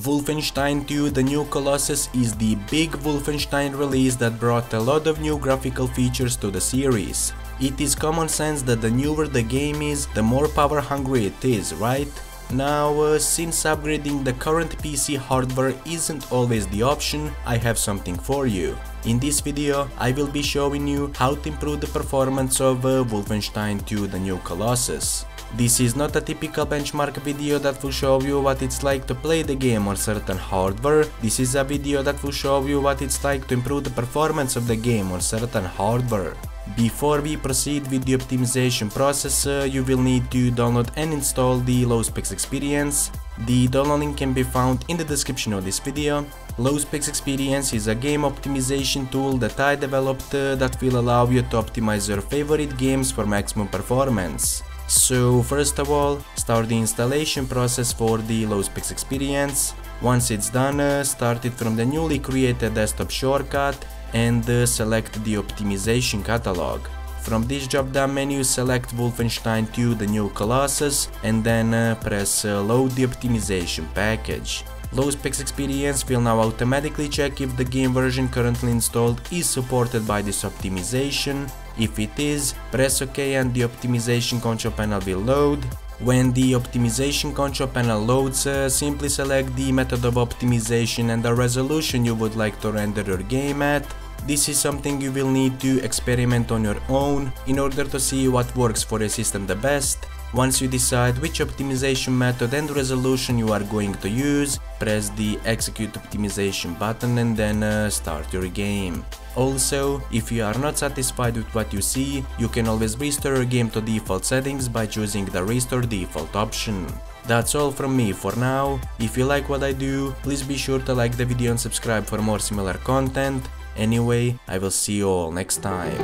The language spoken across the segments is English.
Wolfenstein 2 The New Colossus is the big Wolfenstein release that brought a lot of new graphical features to the series. It is common sense that the newer the game is, the more power hungry it is, right? Now, uh, since upgrading the current PC hardware isn't always the option, I have something for you. In this video, I will be showing you how to improve the performance of uh, Wolfenstein 2 The New Colossus. This is not a typical benchmark video that will show you what it's like to play the game on certain hardware, this is a video that will show you what it's like to improve the performance of the game on certain hardware. Before we proceed with the optimization process, uh, you will need to download and install the LowSpecs Experience. The downloading can be found in the description of this video. LowSpecs Experience is a game optimization tool that I developed uh, that will allow you to optimize your favorite games for maximum performance. So first of all, start the installation process for the LowSpecs experience. Once it's done, uh, start it from the newly created desktop shortcut and uh, select the optimization catalog. From this drop down menu select Wolfenstein 2 the new Colossus and then uh, press load the optimization package. LowSpecs Experience will now automatically check if the game version currently installed is supported by this optimization if it is, press OK and the optimization control panel will load. When the optimization control panel loads, uh, simply select the method of optimization and the resolution you would like to render your game at. This is something you will need to experiment on your own in order to see what works for your system the best. Once you decide which optimization method and resolution you are going to use, press the execute optimization button and then uh, start your game. Also, if you are not satisfied with what you see, you can always restore your game to default settings by choosing the restore default option. That's all from me for now. If you like what I do, please be sure to like the video and subscribe for more similar content. Anyway, I will see you all next time.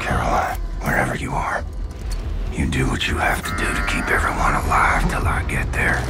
Caroline, wherever you are. You do what you have to do to keep everyone alive till I get there.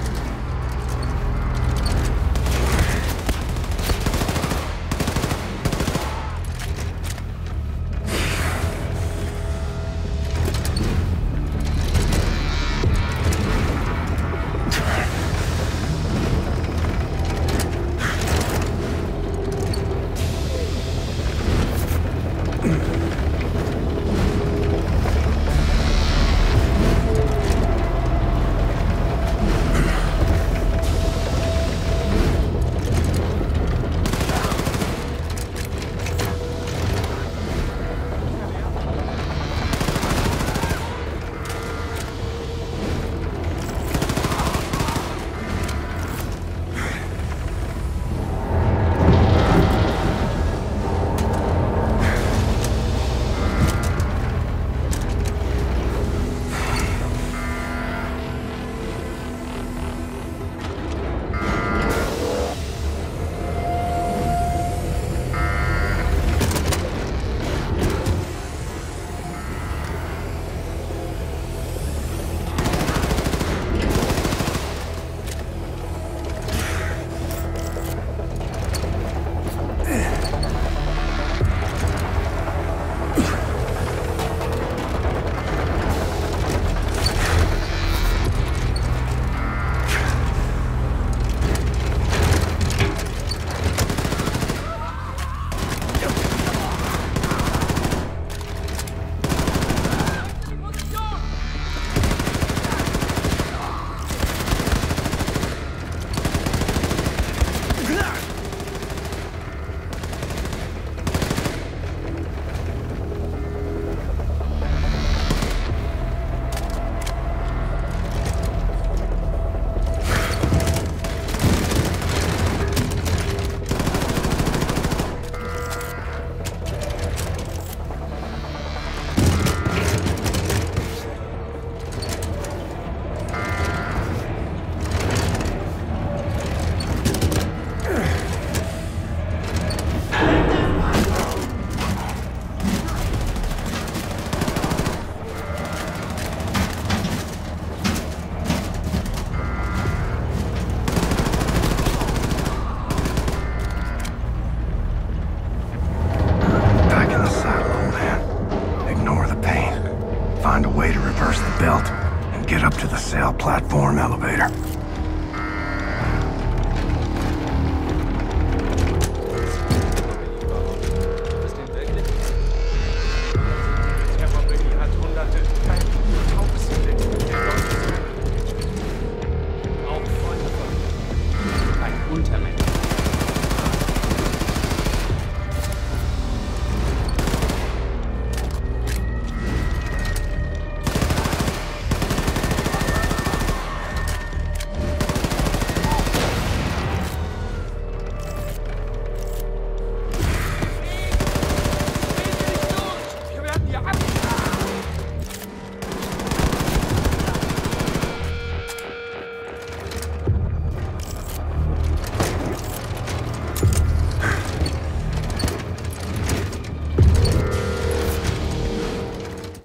reverse the belt, and get up to the sail platform elevator.